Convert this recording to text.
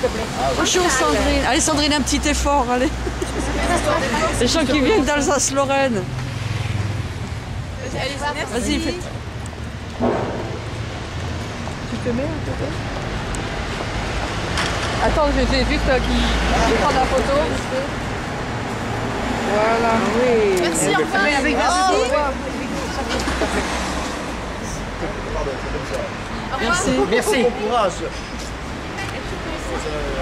s'il te plaît. Bonjour Sandrine. Allez Sandrine, un petit effort, allez. Les gens qui viennent d'Alsace-Lorraine. Vas-y, fais. Tu te mets un peu Attends, je vais juste euh, qui je vais prendre la photo. Voilà. Oui. Merci, au revoir. Mais avec. Merci. Merci. Bon courage. uh,